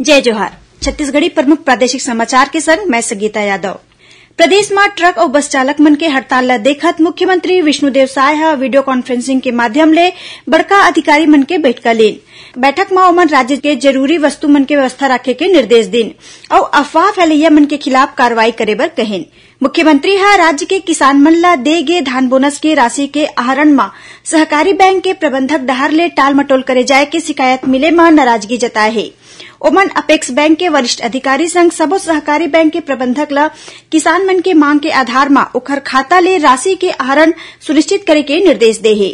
जय जोहार। छत्तीसगढ़ी प्रमुख प्रादेशिक समाचार के संग मैं संगीता यादव। प्रदेश में ट्रक और बस चालक मन के हड़ताल ला देखत मुख्यमंत्री विष्णुदेव साय वीडियो कॉन्फ्रेंसिंग के माध्यम ले बड़का अधिकारी मन के बैठक लेन। बैठक में ओमन राज्य के ज़रूरी वस्तु मन के व्यवस्था रखे के निर्देश दिन और अफवाह फैलैया मन के खिलाफ कार्रवाई करे बर कहेन। मुख्यमंत्री ह राज्य के किसान मन ला दे गे धान बोनस के राशि के आहरण में सहकारी बैंक के प्रबंधक डहर ले टाल मटोल करे जाए के शिकायत मिले में नाराज़गी जताए हे। ओमन अपेक्स बैंक के वरिष्ठ अधिकारी संग सबो सहकारी बैंक के प्रबंधक ल किसान मन के मांग के आधार में ओखर खाता ले राशि के आहरण सुनिश्चित करे के निर्देश दे हे।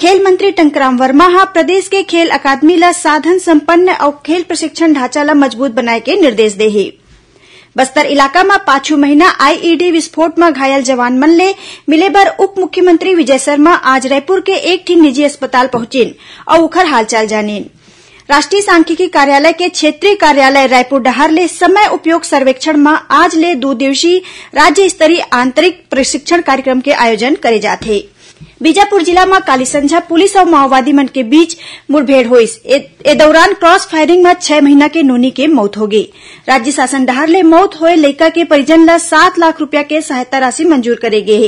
खेल मंत्री टंकराम वर्मा हा प्रदेश के खेल अकादमी ला साधन संपन्न और खेल प्रशिक्षण ढांचा ला मज़बूत बनाए के निर्देश दे हे। बस्तर इलाका में पांचू महीना आईईडी विस्फोट में घायल जवान मन ले मिले बर उप मुख्यमंत्री विजय शर्मा आज रायपुर के एक ठी निजी अस्पताल पहुंचिन और उखर हालचाल जानिन। राष्ट्रीय सांख्यिकी कार्यालय के क्षेत्रीय कार्यालय रायपुर डहर ले समय उपयोग सर्वेक्षण में आज ले दो दिवसीय राज्य स्तरीय आंतरिक प्रशिक्षण कार्यक्रम के आयोजन करे जाथे। बीजापुर जिला में काली संझा पुलिस और माओवादी मन के बीच मुठभेड़ हुईस ए दौरान क्रॉस फायरिंग में छह महीना के नोनी के मौत हो गई राज्य शासन डहर ले मौत होए लड़का के परिजन ला सात लाख रुपया के सहायता राशि मंजूर करे गे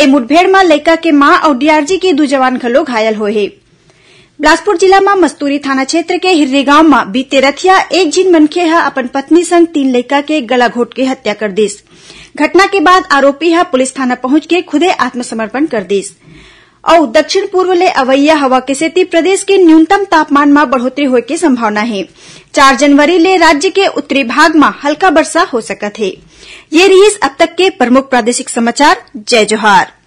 ए मुठभेड़ में लड़का के माँ और डीआरजी के दो जवान घलो घायल होए हे। बिलासपुर जिला में मस्तूरी थाना क्षेत्र के हिर्री गाँव में बीते रथिया एक जिन मनखे ह अपन पत्नी संग तीन लड़का के गला घोट के हत्या कर दिस। घटना के बाद आरोपी ह पुलिस थाना पहुँच के खुदे आत्मसमर्पण कर दिस। और दक्षिण पूर्व ले अवैया हवा के सेती प्रदेश के न्यूनतम तापमान में बढ़ोतरी होए के संभावना है। चार जनवरी ले राज्य के उत्तरी भाग में हल्का वर्षा हो सकत है। ये रही अब तक के प्रमुख प्रादेशिक समाचार। जय जोहार।